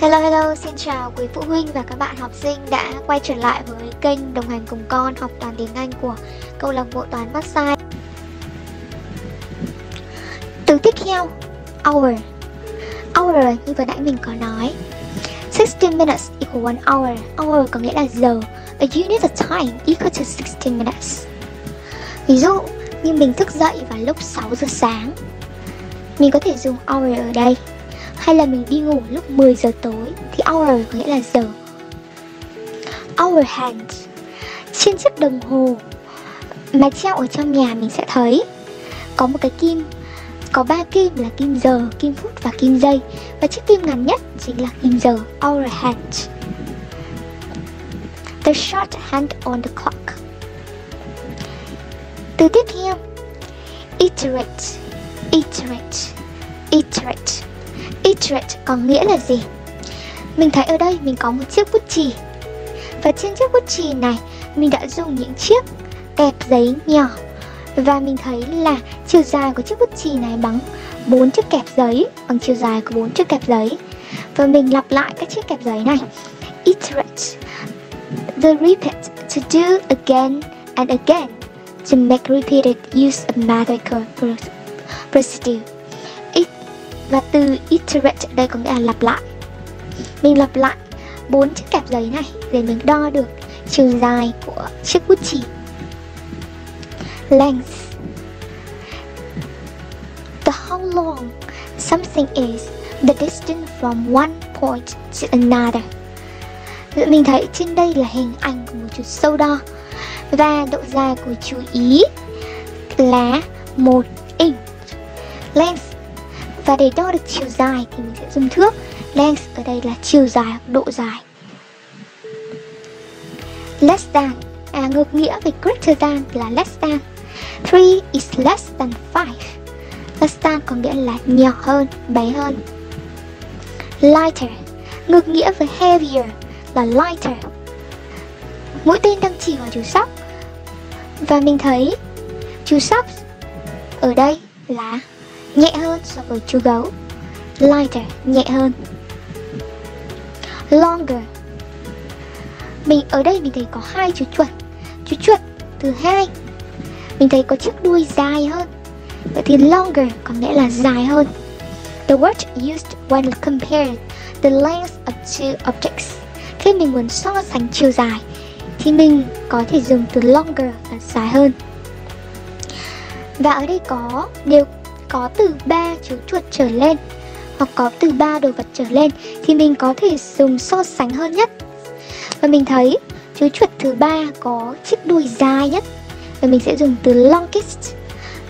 Hello hello, xin chào quý phụ huynh và các bạn học sinh đã quay trở lại với kênh đồng hành cùng con học toán tiếng Anh của câu lạc bộ toán Bắc Sai. Từ tiếp theo, hour. Hour như vừa nãy mình có nói. 60 minutes equal one hour. Hour có nghĩa là giờ. A unit of time equal to 60 minutes. Ví dụ như mình thức dậy vào lúc 6 giờ sáng. Mình có thể dùng hour ở đây hay là mình đi ngủ lúc 10 giờ tối thì hour có nghĩa là giờ. Hour hand trên chiếc đồng hồ mà treo ở trong nhà mình sẽ thấy có một cái kim có ba kim là kim giờ, kim phút và kim giây. Và chiếc kim ngắn nhất chính là kim giờ hour hand the short hand on the clock. Từ tiếp theo iterate iterate iterate iterate có nghĩa là gì? Mình thấy ở đây mình có một chiếc bút chì. Và trên chiếc bút chì này, mình đã dùng những chiếc kẹp giấy nhỏ. Và mình thấy là chiều dài của chiếc bút chì này bằng 4 chiếc kẹp giấy, Bằng chiều dài của 4 chiếc kẹp giấy. Và mình lặp lại các chiếc kẹp giấy này. Iterate The repeat to do again and again, to make repeated use of mathematical procedure và từ iterate, đây có nghĩa là lặp lại. Mình lặp lại bốn chiếc kẹp giấy này để mình đo được chiều dài của chiếc bút chì. Length. The how long something is, the distance from one point to another. Mình thấy trên đây là hình ảnh của một chuột sâu đo. Và độ dài của chú ý là một inch. Length và để đo được chiều dài thì mình sẽ dùng thước. Length ở đây là chiều dài độ dài. Less than. À ngược nghĩa về greater than là less than. 3 is less than 5 Less than có nghĩa là nhỏ hơn, bé hơn. Lighter. Ngược nghĩa với heavier là lighter. Mũi tên đang chỉ vào chú sóc Và mình thấy chú sóc ở đây là nhẹ hơn so với chú gấu. Lighter, nhẹ hơn. Longer. Mình, ở đây mình thấy có hai chú chuột. Chú chuột thứ hai. Mình thấy có chiếc đuôi dài hơn. Vậy thì longer có nghĩa là dài hơn. The word used when comparing the length of two objects. Khi mình muốn so sánh chiều dài, thì mình có thể dùng từ longer là dài hơn. Và ở đây có điều có từ 3 chú chuột trở lên, hoặc có từ 3 đồ vật trở lên, thì mình có thể dùng so sánh hơn nhất. Và mình thấy chú chuột thứ ba có chiếc đuôi dài nhất, và mình sẽ dùng từ longest.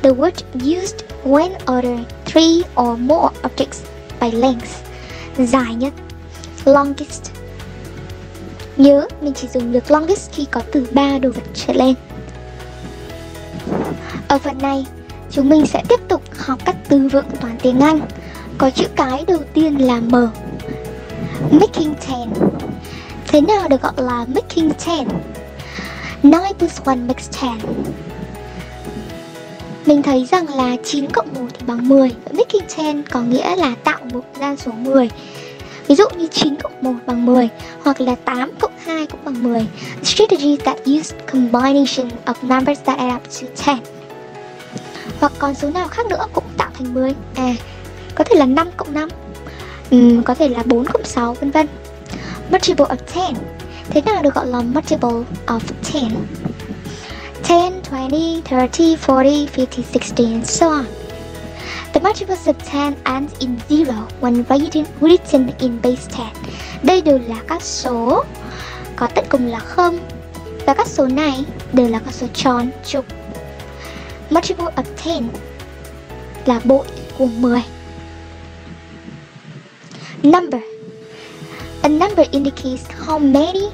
The word used when ordering three or more objects by length. Dài nhất. Longest. Nhớ, mình chỉ dùng được longest khi có từ 3 đồ vật trở lên. Ở phần này Chúng mình sẽ tiếp tục học các từ vựng toàn tiếng Anh. Có chữ cái đầu tiên là M. Making ten. Thế nào được gọi là making ten? Nine plus one makes ten. Mình thấy rằng là 9 cộng 1 thì bằng 10 Và Making 10 có nghĩa là tạo một ra số 10 Ví dụ như 9 cộng 1 bằng 10 Hoặc là 8 cộng 2 cũng bằng 10 Strategies that use combination of numbers that add up to 10 hoặc con số nào khác nữa cũng tạo thành 10 à. Có thể là 5 cộng 5 um, có thể là 4 cộng 6 vân vân. Multiple of 10 thế nào được gọi là multiple of 10 10, 20, 30, 40, 50, 60 and so on. The multiples of 10 ends in zero when written, written in base 10 Đây đều là các số có tận cùng là 0 Và các số này đều là các số tròn trục multiple of 10 là bội của 10. Number A number indicates how many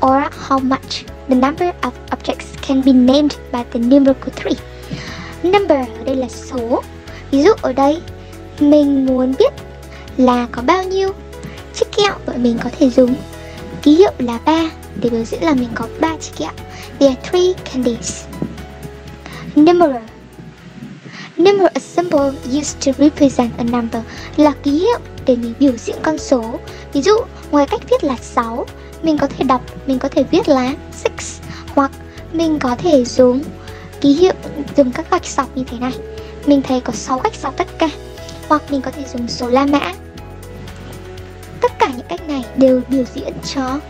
or how much the number of objects can be named by the numerical 3. Number, ở đây là số. Ví dụ ở đây, mình muốn biết là có bao nhiêu chiếc kẹo vậy mình có thể dùng ký hiệu là 3 để biểu diễn là mình có 3 chiếc kẹo. There are three candies. Numeral Number a symbol used to represent a number là ký hiệu để mình biểu diễn con số. Ví dụ, ngoài cách viết là 6, mình có thể đọc, mình có thể viết là 6 hoặc mình có thể dùng ký hiệu dùng các gạch sọc như thế này. Mình thấy có 6 gạch sọc tất cả hoặc mình có thể dùng số La Mã. Tất cả những cách này đều biểu diễn cho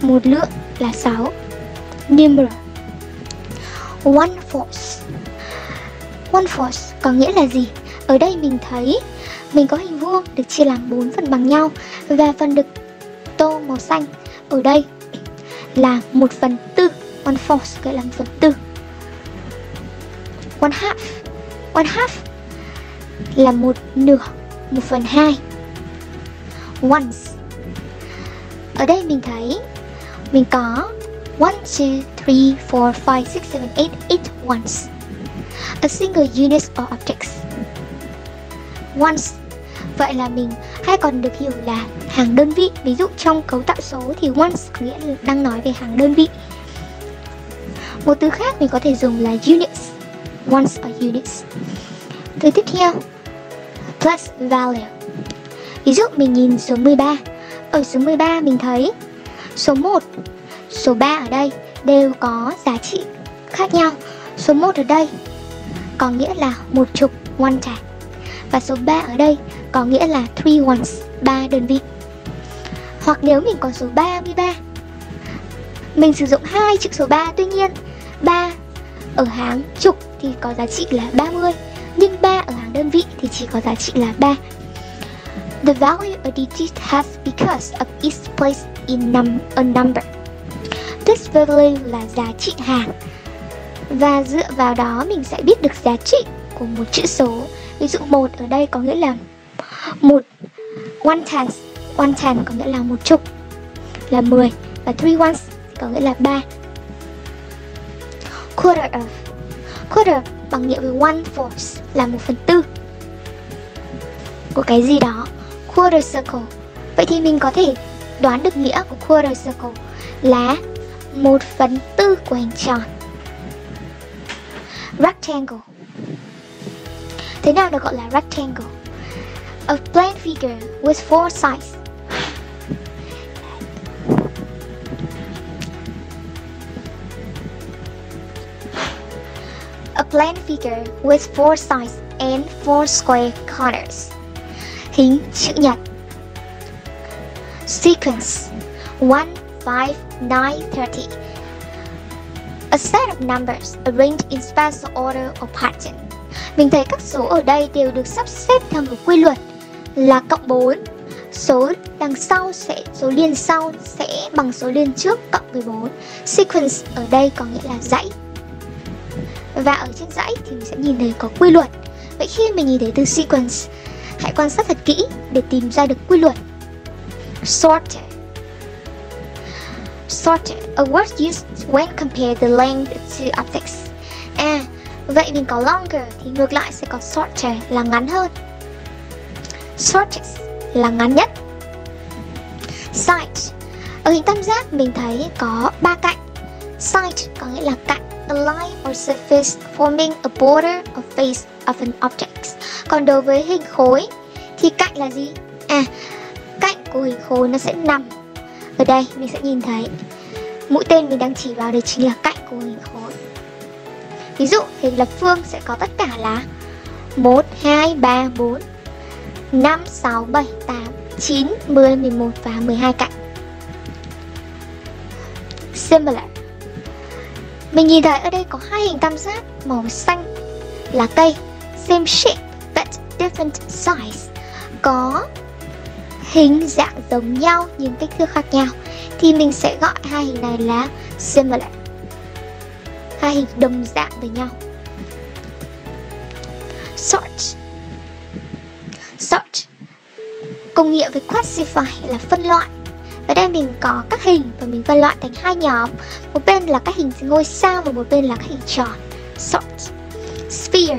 một lượng là 6. Number One force. One force có nghĩa là gì? Ở đây mình thấy mình có hình vuông được chia làm 4 phần bằng nhau và phần được tô màu xanh. Ở đây là 1 phần tư. One fourth gọi là 1 phần tư. One half. One half là một nửa, một phần hai. Once. Ở đây mình thấy mình có one two three, four, five, six, seven, eight eight ones. A single unit or objects. Once vậy là mình hay còn được hiểu là hàng đơn vị. Ví dụ trong cấu tạo số thì once có nghĩa là đang nói về hàng đơn vị. Một từ khác mình có thể dùng là units. Once or units. Từ tiếp theo. Plus value. Ví dụ mình nhìn số 13 ở số 13 mình thấy số 1 số 3 ở đây đều có giá trị khác nhau số 1 ở đây có nghĩa là một chục one time và số 3 ở đây có nghĩa là 3 ones, 3 đơn vị. Hoặc nếu mình có số 33, mình sử dụng hai chữ số 3 tuy nhiên 3 ở hàng chục thì có giá trị là 30, nhưng 3 ở hàng đơn vị thì chỉ có giá trị là 3. The value a digit has because of its place in num a number face value là giá trị hàng. Và dựa vào đó mình sẽ biết được giá trị của một chữ số. Ví dụ một ở đây có nghĩa là một. One ten one ten có nghĩa là một chục. Là 10 và three ones có nghĩa là ba. Quarter of. Quarter bằng nghĩa với one fourth là một phần tư của cái gì đó. Quarter circle. Vậy thì mình có thể đoán được nghĩa của quarter circle là một phần tư của hình tròn rectangle thế nào được gọi là rectangle a plain figure with four sides. A plain figure with four sides and four square corners. Hình chữ nhật. Sequence 1, 5, 9, 30. A set of numbers arranged in special order or pattern. Mình thấy các số ở đây đều được sắp xếp theo một quy luật là cộng 4 Số đằng sau sẽ số liên sau sẽ bằng số liên trước cộng với 4 Sequence ở đây có nghĩa là dãy. Và ở trên dãy thì mình sẽ nhìn thấy có quy luật. Vậy khi mình nhìn thấy từ sequence Hãy quan sát thật kỹ để tìm ra được quy luật. Sorted Sorted, a word used when compare the length to objects À, vậy mình có longer thì ngược lại sẽ có shorter là ngắn hơn. Shortest là ngắn nhất. Side ở hình tam giác mình thấy có ba cạnh. Side có nghĩa là cạnh a line or surface forming a border or face of an object. Còn đối với hình khối thì cạnh là gì? À cạnh của hình khối nó sẽ nằm ở đây mình sẽ nhìn thấy mũi tên mình đang chỉ vào đây chính là cạnh của hình khối ví dụ hình lập phương sẽ có tất cả là 1, 2, 3, 4 5, 6, 7, 8, 9, 10, 11 và 12 cạnh. Similar Mình nhìn thấy ở đây có hai hình tam giác màu xanh là cây Same shape but different size. Có hình dạng giống nhau nhưng kích thước khác nhau, Thì mình sẽ gọi hai hình này là similar. Hai hình đồng dạng với nhau. Sort Sort Cùng nghĩa với classify là phân loại. Ở đây mình có các hình và mình phân loại thành hai nhóm. Một bên là các hình ngôi sao và một bên là các hình tròn. Sort Sphere.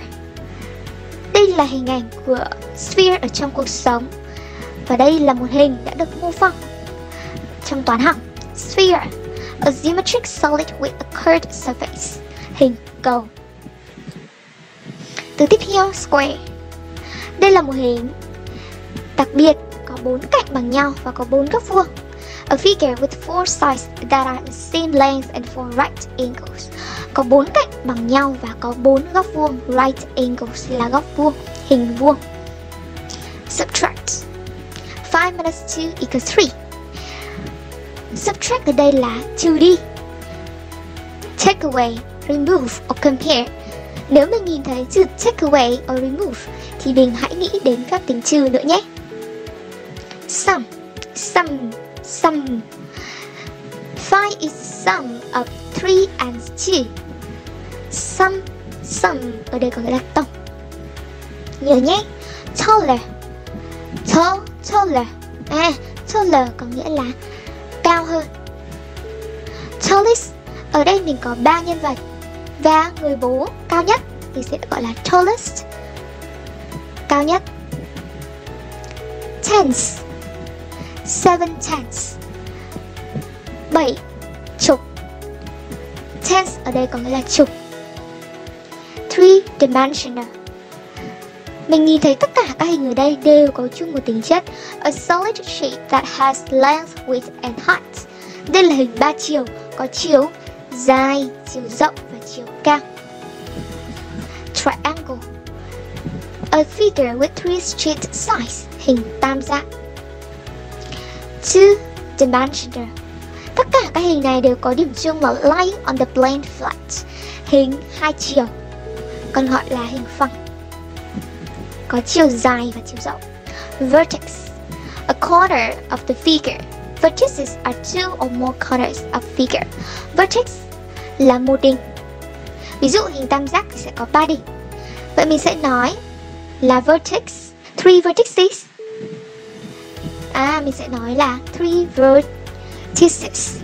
Đây là hình ảnh của sphere ở trong cuộc sống. Và đây là một hình đã được mô phỏng trong toán học Sphere A geometric solid with a curved surface Hình cầu Từ tiếp theo square. Đây là một hình đặc biệt có bốn cạnh bằng nhau và có bốn góc vuông. A figure with four sides that are the same length and four right angles. Có bốn cạnh bằng nhau và có bốn góc vuông. Right angles là góc vuông, hình vuông. Subtract. 5 minus 2 equals 3. Subtract ở đây là 2D Take away, remove or compare. Nếu mình nhìn thấy chữ take away or remove thì mình hãy nghĩ đến các tính trừ nữa nhé. Sum, sum, sum. 5 is sum of 3 and 2. Sum, sum ở đây có nghĩa là tổng. Nhớ nhé. Taller, tall, taller. À, taller có nghĩa là cao hơn. Tallest ở đây mình có ba nhân vật và người bố cao nhất thì sẽ gọi là tallest cao nhất. Tens seven tens bảy chục. Tens ở đây có nghĩa là chục. Three dimensional mình nhìn thấy tất cả các hình ở đây đều có chung một tính chất. A solid shape that has length, width and height. Đây là hình ba chiều, có chiều dài, chiều rộng và chiều cao. Triangle. A figure with three straight sides, hình tam giác. Two dimensional. Tất cả các hình này đều có điểm chung là lying on the plane flat Hình hai chiều Còn gọi là hình phẳng có chiều dài và chiều rộng. Vertex A corner of the figure. Vertices are two or more corners of figure. Vertex là một đỉnh. Ví dụ hình tam giác thì sẽ có ba đỉnh. Vậy mình sẽ nói là vertex, three vertices. À, mình sẽ nói là three vertices.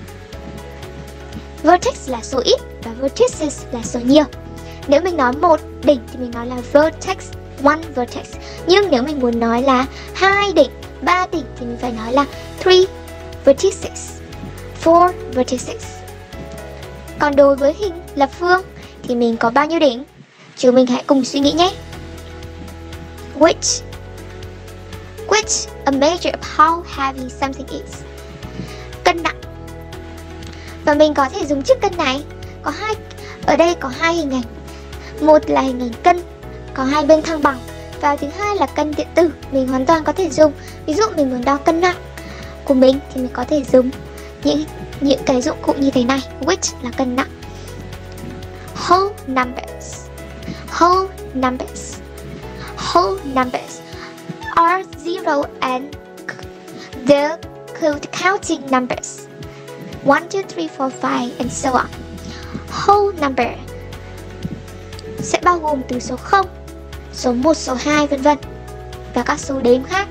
Vertex là số ít và vertices là số nhiều. Nếu mình nói một đỉnh thì mình nói là vertex one vertex. Nhưng nếu mình muốn nói là hai đỉnh, ba đỉnh thì mình phải nói là three vertices. Four vertices. Còn đối với hình lập phương thì mình có bao nhiêu đỉnh? Chúng mình hãy cùng suy nghĩ nhé. Which? Which a measure of how heavy something is? Cân nặng. Và mình có thể dùng chiếc cân này. Có hai, ở đây có hai hình ảnh. Một là hình ảnh cân có hai bên thăng bằng. Và thứ hai là cân điện tử mình hoàn toàn có thể dùng. Ví dụ mình muốn đo cân nặng của mình thì mình có thể dùng những những cái dụng cụ như thế này which là cân nặng. Whole numbers. Whole numbers. Whole numbers are zero and the code counting numbers. 1, 2, 3, 4, 5 and so on. Whole number sẽ bao gồm từ số 0 số 1, số 2 vân vân và các số đếm khác.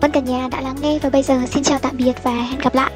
Vân cả nhà đã lắng nghe và bây giờ xin chào tạm biệt và hẹn gặp lại.